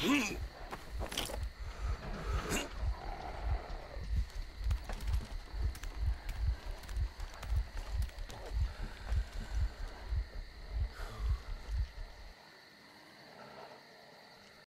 Hmm.